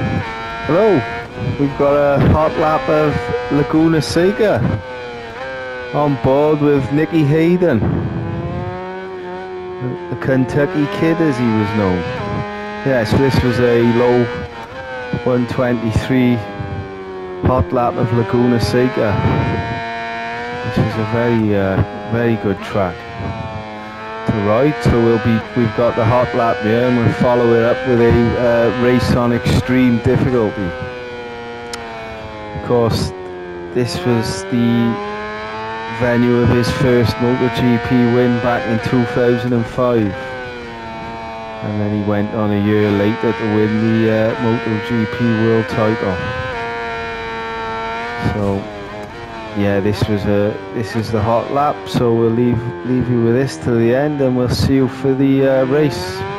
Hello, we've got a hot lap of Laguna Seca on board with Nicky Hayden, the Kentucky Kid as he was known. Yes, this was a low 123 hot lap of Laguna Seca, which is a very, uh, very good track ride. So we'll be, we've got the hot lap here, and we'll follow it up with a uh, race on extreme difficulty. Of course, this was the venue of his first MotoGP win back in 2005 and then he went on a year later to win the uh, MotoGP World Title. So, yeah, this was a this is the hot lap. So we'll leave leave you with this till the end, and we'll see you for the uh, race.